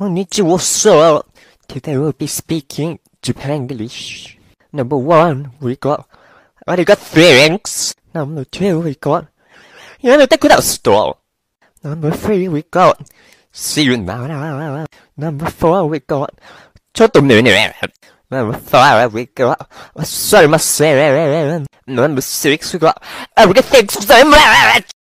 Konnichiwa, sir. Today we'll be speaking Japan English. Number one, we got, we got thanks. Number two, we got, you know, store. Number three, we got, see you now. Number four, we got, Chotto Number five, we got, sorry, my Number six, we got, everything's so much.